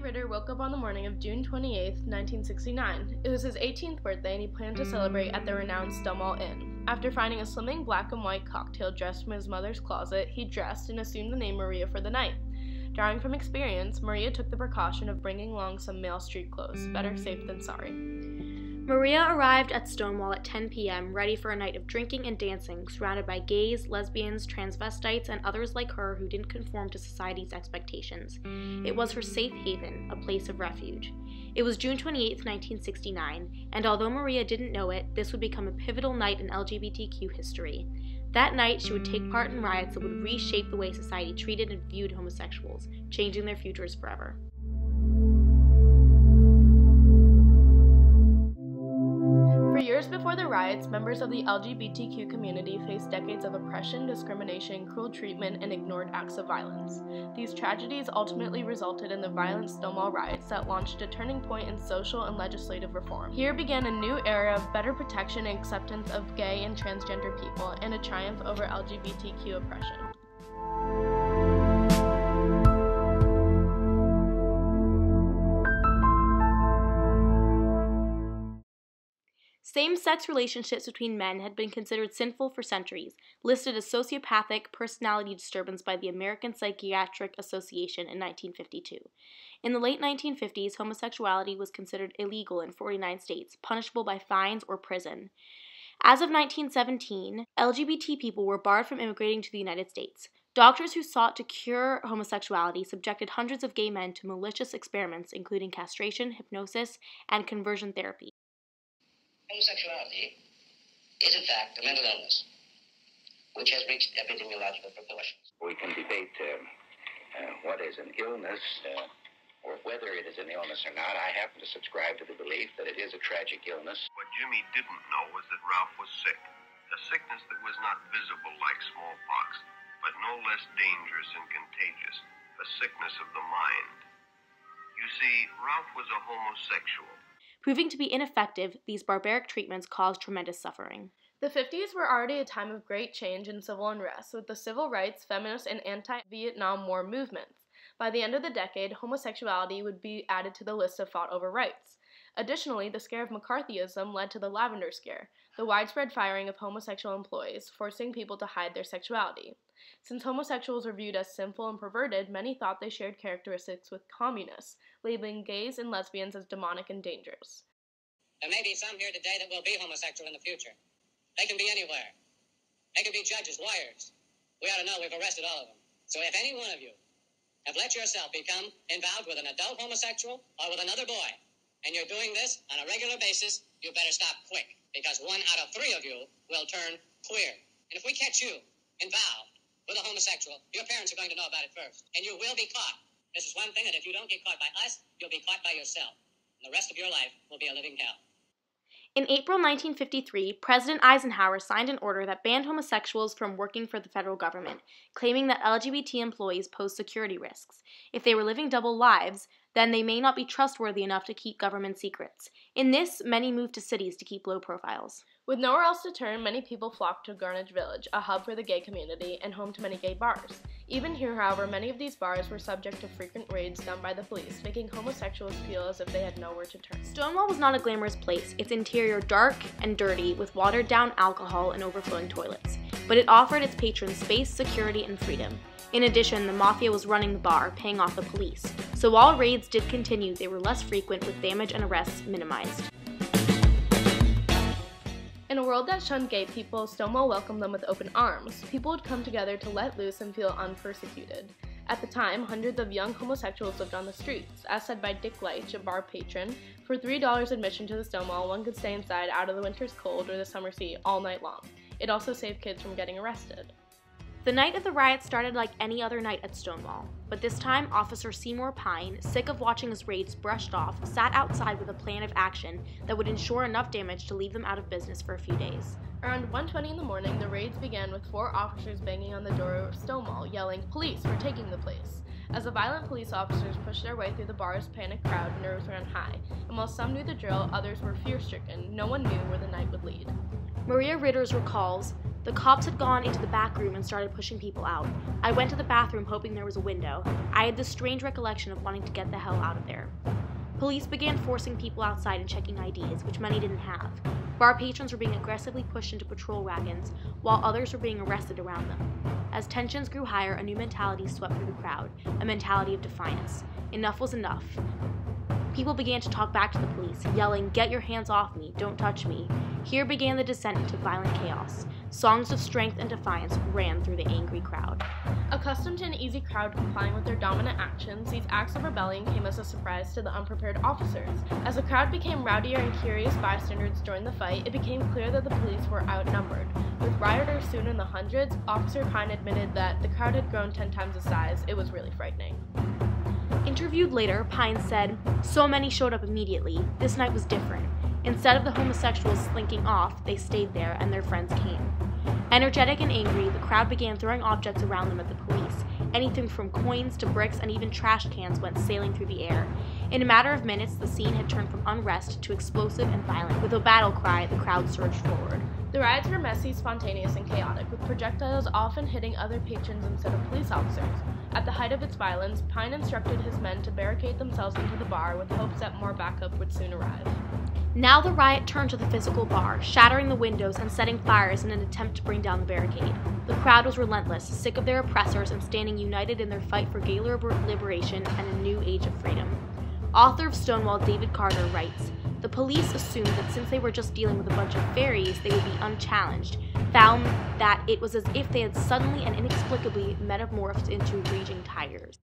Ritter woke up on the morning of June 28, 1969. It was his 18th birthday and he planned to celebrate at the renowned Stonewall Inn. After finding a slimming black and white cocktail dressed from his mother's closet, he dressed and assumed the name Maria for the night. Drawing from experience, Maria took the precaution of bringing along some male street clothes. Better safe than sorry. Maria arrived at Stonewall at 10 p.m., ready for a night of drinking and dancing, surrounded by gays, lesbians, transvestites, and others like her who didn't conform to society's expectations. It was her safe haven, a place of refuge. It was June 28, 1969, and although Maria didn't know it, this would become a pivotal night in LGBTQ history. That night, she would take part in riots that would reshape the way society treated and viewed homosexuals, changing their futures forever. Years before the riots, members of the LGBTQ community faced decades of oppression, discrimination, cruel treatment, and ignored acts of violence. These tragedies ultimately resulted in the violent Stonewall riots that launched a turning point in social and legislative reform. Here began a new era of better protection and acceptance of gay and transgender people, and a triumph over LGBTQ oppression. Same sex relationships between men had been considered sinful for centuries, listed as sociopathic personality disturbance by the American Psychiatric Association in 1952. In the late 1950s, homosexuality was considered illegal in 49 states, punishable by fines or prison. As of 1917, LGBT people were barred from immigrating to the United States. Doctors who sought to cure homosexuality subjected hundreds of gay men to malicious experiments, including castration, hypnosis, and conversion therapy. Homosexuality is, in fact, a mental illness which has reached epidemiological proportions. We can debate uh, uh, what is an illness uh, or whether it is an illness or not. I happen to subscribe to the belief that it is a tragic illness. What Jimmy didn't know was that Ralph was sick. A sickness that was not visible like smallpox, but no less dangerous and contagious. A sickness of the mind. You see, Ralph was a homosexual. Proving to be ineffective, these barbaric treatments caused tremendous suffering. The 50s were already a time of great change and civil unrest, with the civil rights, feminist, and anti Vietnam War movements. By the end of the decade, homosexuality would be added to the list of fought over rights. Additionally, the scare of McCarthyism led to the Lavender Scare, the widespread firing of homosexual employees, forcing people to hide their sexuality. Since homosexuals were viewed as sinful and perverted, many thought they shared characteristics with communists, labeling gays and lesbians as demonic and dangerous. There may be some here today that will be homosexual in the future. They can be anywhere. They can be judges, lawyers. We ought to know we've arrested all of them. So if any one of you have let yourself become involved with an adult homosexual or with another boy, and you're doing this on a regular basis, you better stop quick, because one out of three of you will turn queer. And if we catch you involved with a homosexual, your parents are going to know about it first, and you will be caught. This is one thing that if you don't get caught by us, you'll be caught by yourself. And the rest of your life will be a living hell. In April 1953, President Eisenhower signed an order that banned homosexuals from working for the federal government, claiming that LGBT employees posed security risks. If they were living double lives, then they may not be trustworthy enough to keep government secrets. In this, many moved to cities to keep low profiles. With nowhere else to turn, many people flocked to Greenwich Village, a hub for the gay community and home to many gay bars. Even here, however, many of these bars were subject to frequent raids done by the police, making homosexuals feel as if they had nowhere to turn. Stonewall was not a glamorous place, its interior dark and dirty, with watered down alcohol and overflowing toilets. But it offered its patrons space, security, and freedom. In addition, the mafia was running the bar, paying off the police. So while raids did continue, they were less frequent, with damage and arrests minimized. In a world that shunned gay people, Stonewall welcomed them with open arms. People would come together to let loose and feel unpersecuted. At the time, hundreds of young homosexuals lived on the streets. As said by Dick Leitsch, a bar patron, for $3 admission to the Stonewall, one could stay inside out of the winter's cold or the summer heat all night long. It also saved kids from getting arrested. The night of the riot started like any other night at Stonewall, but this time Officer Seymour Pine, sick of watching his raids brushed off, sat outside with a plan of action that would ensure enough damage to leave them out of business for a few days. Around 1:20 in the morning, the raids began with four officers banging on the door of Stonewall, yelling, "Police, we're taking the place." As the violent police officers pushed their way through the bar's panicked crowd, nerves ran high, and while some knew the drill, others were fear-stricken. No one knew where the night would lead. Maria Ritters recalls, The cops had gone into the back room and started pushing people out. I went to the bathroom hoping there was a window. I had this strange recollection of wanting to get the hell out of there. Police began forcing people outside and checking IDs, which many didn't have. Bar patrons were being aggressively pushed into patrol wagons, while others were being arrested around them. As tensions grew higher, a new mentality swept through the crowd a mentality of defiance. Enough was enough. People began to talk back to the police, yelling, Get your hands off me, don't touch me. Here began the descent into violent chaos. Songs of strength and defiance ran through the angry crowd. Accustomed to an easy crowd complying with their dominant actions, these acts of rebellion came as a surprise to the unprepared officers. As the crowd became rowdier and curious bystanders joined the fight, it became clear that the police were outnumbered. With rioters soon in the hundreds, Officer Pine admitted that the crowd had grown ten times the size. It was really frightening. Interviewed later, Pine said, So many showed up immediately. This night was different. Instead of the homosexuals slinking off, they stayed there and their friends came. Energetic and angry, the crowd began throwing objects around them at the police. Anything from coins to bricks and even trash cans went sailing through the air. In a matter of minutes, the scene had turned from unrest to explosive and violent. With a battle cry, the crowd surged forward. The riots were messy, spontaneous, and chaotic, with projectiles often hitting other patrons instead of police officers. At the height of its violence, Pine instructed his men to barricade themselves into the bar with hopes that more backup would soon arrive. Now the riot turned to the physical bar, shattering the windows and setting fires in an attempt to bring down the barricade. The crowd was relentless, sick of their oppressors and standing united in their fight for gay liberation and a new age of freedom. Author of Stonewall David Carter writes The police assumed that since they were just dealing with a bunch of fairies, they would be unchallenged, found that it was as if they had suddenly and inexplicably metamorphed into raging tigers.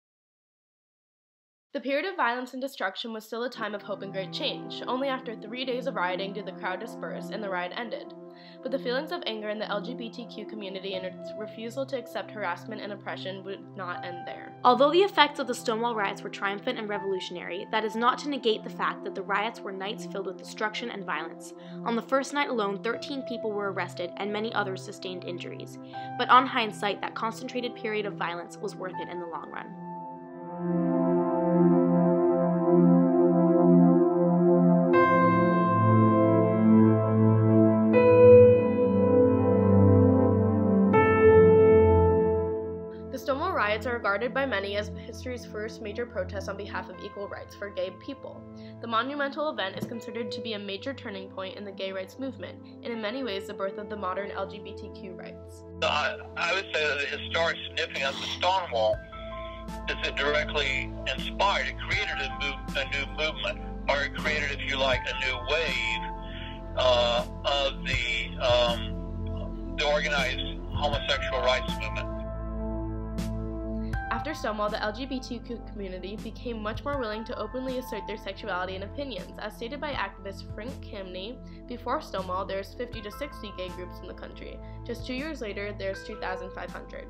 The period of violence and destruction was still a time of hope and great change. Only after three days of rioting did the crowd disperse and the riot ended. But the feelings of anger in the LGBTQ community and its refusal to accept harassment and oppression would not end there. Although the effects of the Stonewall riots were triumphant and revolutionary, that is not to negate the fact that the riots were nights filled with destruction and violence. On the first night alone, 13 people were arrested and many others sustained injuries. But on hindsight, that concentrated period of violence was worth it in the long run. Riots are regarded by many as history's first major protest on behalf of equal rights for gay people. The monumental event is considered to be a major turning point in the gay rights movement, and in many ways the birth of the modern LGBTQ rights. I, I would say that the historic significance of Stonewall is it directly inspired. It created a, move, a new movement, or it created, if you like, a new wave uh, of the um, the organized homosexual rights movement. Stonewall, the LGBTQ community became much more willing to openly assert their sexuality and opinions. As stated by activist Frank Kameny, before Stonewall, there's 50 to 60 gay groups in the country. Just two years later, there's 2,500.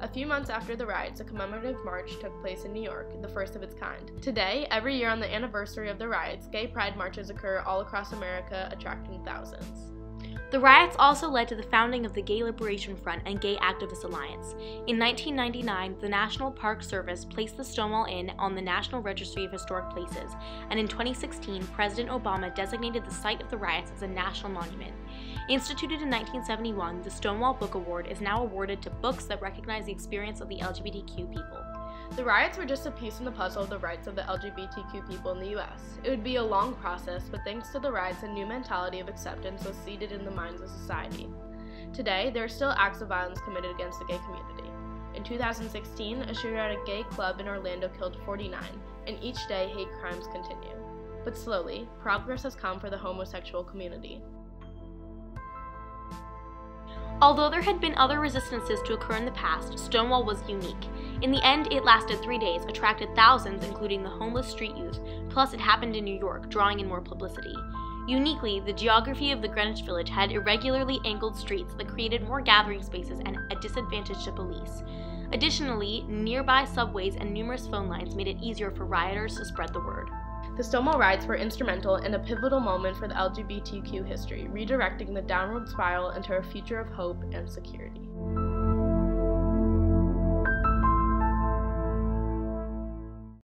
A few months after the riots, a commemorative march took place in New York, the first of its kind. Today, every year on the anniversary of the riots, gay pride marches occur all across America, attracting thousands. The riots also led to the founding of the Gay Liberation Front and Gay Activist Alliance. In 1999, the National Park Service placed the Stonewall Inn on the National Registry of Historic Places, and in 2016, President Obama designated the site of the riots as a national monument. Instituted in 1971, the Stonewall Book Award is now awarded to books that recognize the experience of the LGBTQ people. The riots were just a piece in the puzzle of the rights of the LGBTQ people in the US. It would be a long process, but thanks to the riots, a new mentality of acceptance was seeded in the minds of society. Today, there are still acts of violence committed against the gay community. In 2016, a shooter at a gay club in Orlando killed 49, and each day hate crimes continue. But slowly, progress has come for the homosexual community. Although there had been other resistances to occur in the past, Stonewall was unique. In the end, it lasted three days, attracted thousands, including the homeless street youth, plus it happened in New York, drawing in more publicity. Uniquely, the geography of the Greenwich Village had irregularly angled streets that created more gathering spaces and a disadvantage to police. Additionally, nearby subways and numerous phone lines made it easier for rioters to spread the word. The Stonewall riots were instrumental in a pivotal moment for the LGBTQ history, redirecting the downward spiral into a future of hope and security.